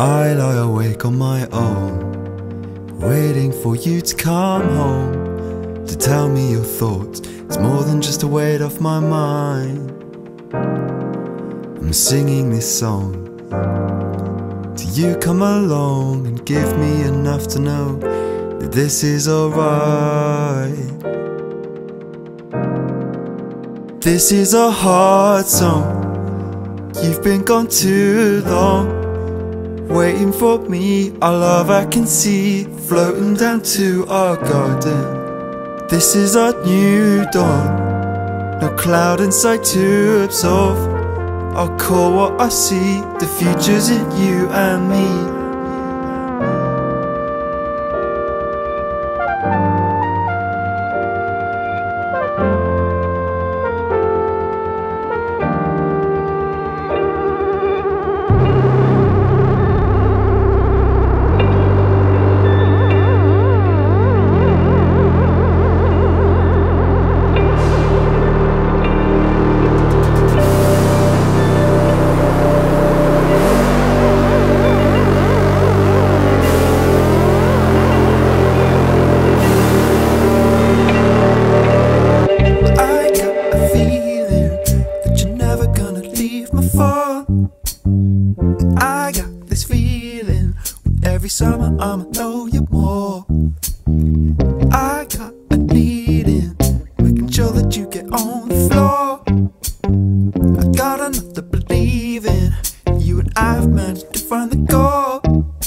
I lie awake on my own, waiting for you to come home to tell me your thoughts. It's more than just a weight off my mind. I'm singing this song till you come along and give me enough to know that this is alright. This is a heartsong. You've been gone too long Waiting for me, our love I can see Floating down to our garden. This is our new dawn. No cloud in sight to absorb. I'll call what I see The future's in you and me Every summer I'ma know you more. I got a need in making sure that you get on the floor. I got enough to believe in. You and I have managed to find the goal.